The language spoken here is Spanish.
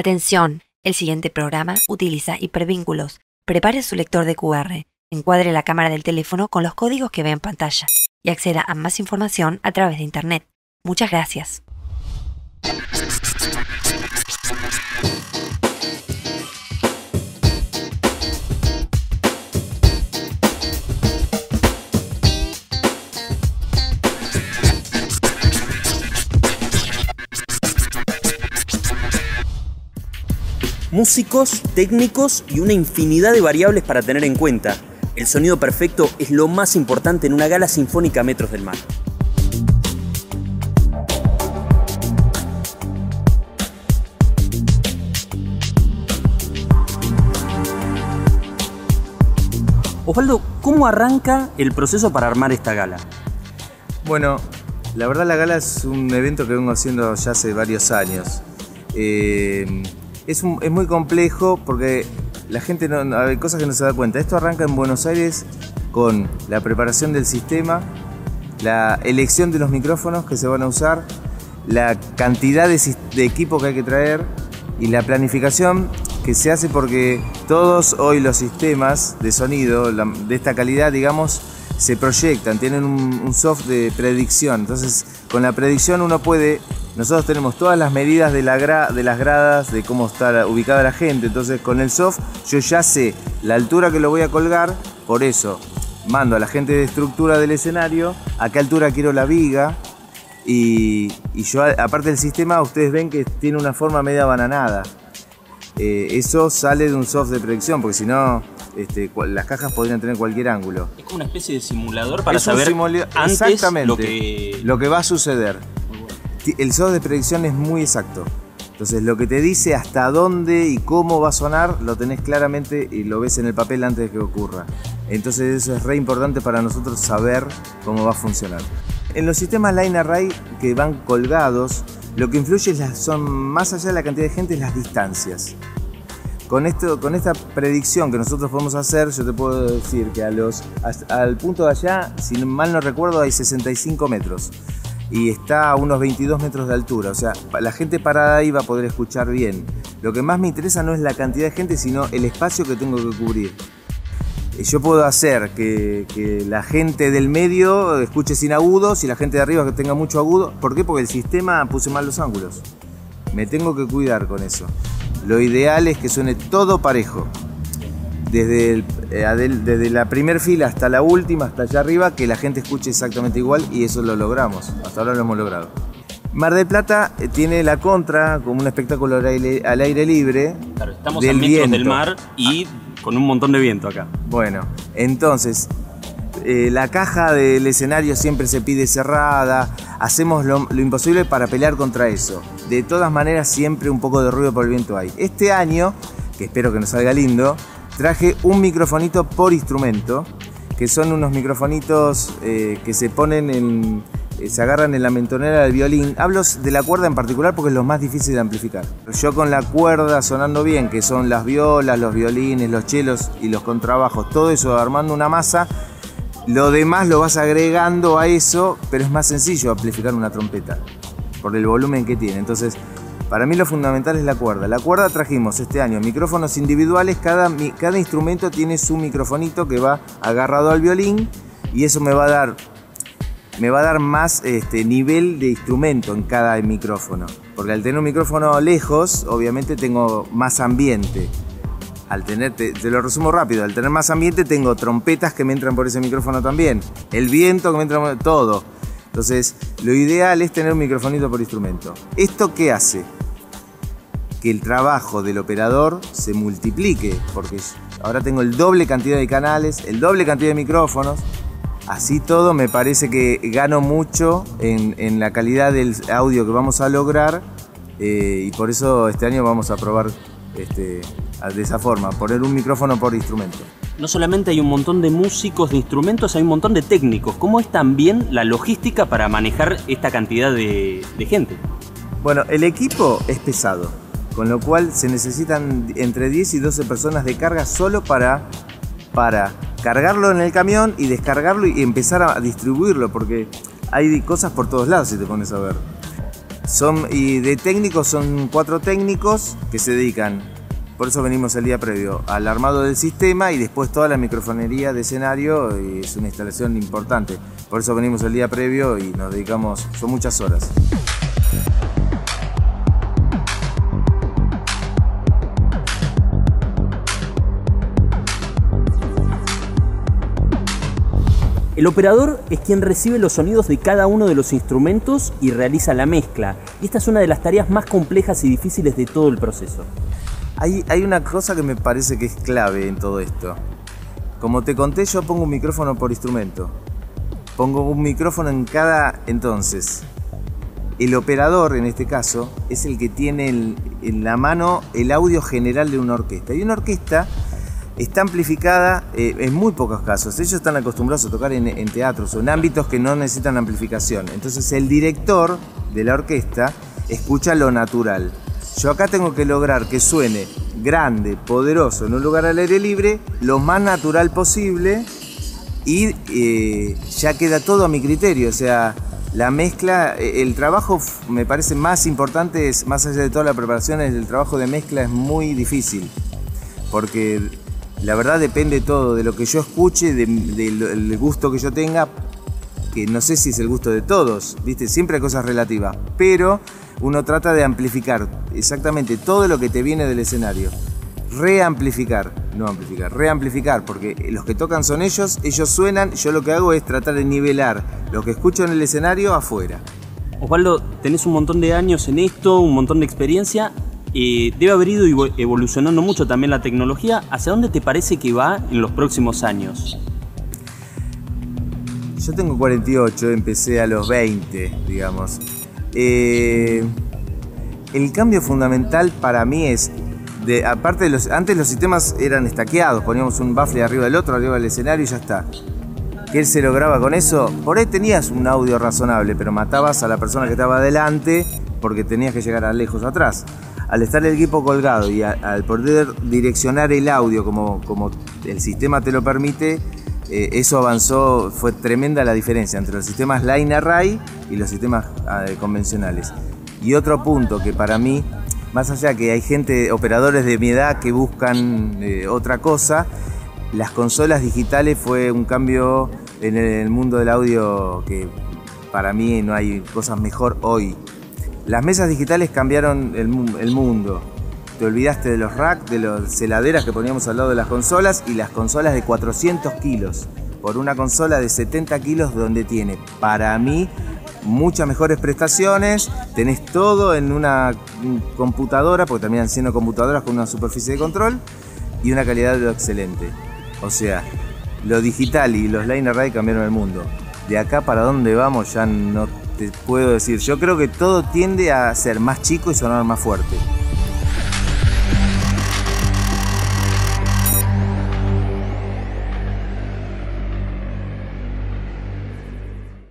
Atención, el siguiente programa utiliza hipervínculos. Prepare su lector de QR, encuadre la cámara del teléfono con los códigos que ve en pantalla y acceda a más información a través de Internet. Muchas gracias. Músicos, técnicos y una infinidad de variables para tener en cuenta. El sonido perfecto es lo más importante en una gala sinfónica a metros del mar. Osvaldo, ¿cómo arranca el proceso para armar esta gala? Bueno, la verdad la gala es un evento que vengo haciendo ya hace varios años. Eh, es, muy complejo porque la gente no, hay cosas que no se da cuenta. Esto arranca en Buenos Aires con la preparación del sistema, la elección de los micrófonos que se van a usar, la cantidad de, de equipo que hay que traer y la planificación que se hace porque todos hoy los sistemas de sonido de esta calidad, digamos, se proyectan, tienen un, un, soft de predicción. Entonces, con la predicción uno puede nosotros tenemos todas las medidas de, la de las gradas, de cómo está ubicada la gente. Entonces con el soft yo ya sé la altura que lo voy a colgar. Por eso mando a la gente de estructura del escenario a qué altura quiero la viga. Y, yo, aparte del sistema, ustedes ven que tiene una forma media bananada. Eh, eso sale de un soft de predicción, porque si no, este, las cajas podrían tener cualquier ángulo. Es como una especie de simulador para saber antes exactamente lo que... lo que va a suceder el software de predicción es muy exacto. Entonces lo que te dice hasta dónde y cómo va a sonar lo tenés claramente y lo ves en el papel antes de que ocurra. Entonces eso es re importante para nosotros saber cómo va a funcionar. En los sistemas Line Array que van colgados, lo que influye son más allá de la cantidad de gente las distancias. Con, esto, con esta predicción que nosotros podemos hacer, yo te puedo decir que a los, al punto de allá, si mal no recuerdo, hay 65 metros y está a unos 22 metros de altura. O sea, la gente parada ahí va a poder escuchar bien. Lo que más me interesa no es la cantidad de gente, sino el espacio que tengo que cubrir. Eh, yo puedo hacer que, la gente del medio escuche sin agudos y la gente de arriba que tenga mucho agudo. ¿Por qué? Porque el sistema puse mal los ángulos. Me tengo que cuidar con eso. Lo ideal es que suene todo parejo desde, eh, desde la primera fila hasta la última, hasta allá arriba, que la gente escuche exactamente igual y eso lo logramos. Hasta ahora lo hemos logrado. Mar del Plata eh, tiene la contra como un espectáculo al aire, libre. Claro, estamos del metros del mar y con un montón de viento acá. Bueno, entonces, eh, la caja del escenario siempre se pide cerrada, hacemos lo, lo, imposible para pelear contra eso. De todas maneras, siempre un poco de ruido por el viento hay. Este año, que espero que nos salga lindo, traje un microfonito por instrumento, que son unos microfonitos eh, que se ponen en, eh, se agarran en la mentonera del violín. Hablo de la cuerda en particular porque es lo más difícil de amplificar. Yo con la cuerda sonando bien, que son las violas, los violines, los chelos y los contrabajos, todo eso armando una masa, lo demás lo vas agregando a eso, pero es más sencillo amplificar una trompeta por el volumen que tiene. Entonces, para mí lo fundamental es la cuerda. La cuerda trajimos este año micrófonos individuales, cada, instrumento tiene su microfonito que va agarrado al violín y eso me va a dar, me va a dar más este, nivel de instrumento en cada micrófono. Porque al tener un micrófono lejos, obviamente tengo más ambiente. Al tener, te, lo resumo rápido, al tener más ambiente tengo trompetas que me entran por ese micrófono también, el viento que me entra, todo. Entonces, lo ideal es tener un microfonito por instrumento. ¿Esto qué hace? Que el trabajo del operador se multiplique, porque ahora tengo el doble cantidad de canales, el doble cantidad de micrófonos. Así todo me parece que gano mucho en, la calidad del audio que vamos a lograr eh, y por eso este año vamos a probar este, de esa forma, poner un micrófono por instrumento no solamente hay un montón de músicos, de instrumentos, hay un montón de técnicos. ¿Cómo es también la logística para manejar esta cantidad de, gente? Bueno, el equipo es pesado, con lo cual se necesitan entre 10 y 12 personas de carga solo para, para cargarlo en el camión y descargarlo y empezar a distribuirlo, porque hay cosas por todos lados si te pones a ver. Son, y de técnicos son cuatro técnicos que se dedican, por eso venimos el día previo, al armado del sistema y después toda la microfonería de escenario, es una instalación importante. Por eso venimos el día previo y nos dedicamos, son muchas horas. El operador es quien recibe los sonidos de cada uno de los instrumentos y realiza la mezcla. Esta es una de las tareas más complejas y difíciles de todo el proceso. Hay, hay una cosa que me parece que es clave en todo esto. Como te conté, yo pongo un micrófono por instrumento. Pongo un micrófono en cada entonces. El operador, en este caso, es el que tiene en la mano el audio general de una orquesta. Y una orquesta está amplificada eh, en muy pocos casos. Ellos están acostumbrados a tocar en, teatros o en ámbitos que no necesitan amplificación. Entonces el director de la orquesta escucha lo natural. Yo acá tengo que lograr que suene grande, poderoso, en un lugar al aire libre, lo más natural posible y eh, ya queda todo a mi criterio. O sea, la mezcla, eh, el trabajo me parece más importante, más allá de toda la preparación, el trabajo de mezcla es muy difícil. Porque la verdad depende todo de lo que yo escuche, del gusto que yo tenga, que no sé si es el gusto de todos, ¿viste? Siempre hay cosas relativas, pero uno trata de amplificar exactamente todo lo que te viene del escenario. Reamplificar, no amplificar, reamplificar, porque los que tocan son ellos, ellos suenan, yo lo que hago es tratar de nivelar lo que escucho en el escenario afuera. Osvaldo, tenés un montón de años en esto, un montón de experiencia debe haber ido evolucionando mucho también la tecnología. ¿Hacia dónde te parece que va en los próximos años? Yo tengo 48, empecé a los 20, digamos. Eh, el cambio fundamental para mí es, aparte de los, antes los sistemas eran estaqueados, poníamos un baffle arriba del otro, arriba del escenario y ya está. ¿Qué se lograba con eso? Por ahí tenías un audio razonable, pero matabas a la persona que estaba adelante porque tenías que llegar a lejos atrás al estar el equipo colgado y al poder direccionar el audio como, como el sistema te lo permite, eh, eso avanzó, fue tremenda la diferencia entre los sistemas Line Array y los sistemas ah, convencionales. Y otro punto que para mí, más allá que hay gente, operadores de mi edad que buscan eh, otra cosa, las consolas digitales fue un cambio en el mundo del audio que para mí no hay cosas mejor hoy las mesas digitales cambiaron el, mundo. Te olvidaste de los racks, de las heladeras que poníamos al lado de las consolas y las consolas de 400 kilos. Por una consola de 70 kilos donde tiene, para mí, muchas mejores prestaciones. Tenés todo en una computadora, porque terminan siendo computadoras con una superficie de control y una calidad excelente. O sea, lo digital y los line array cambiaron el mundo. De acá para dónde vamos ya no puedo decir. Yo creo que todo tiende a ser más chico y sonar más fuerte.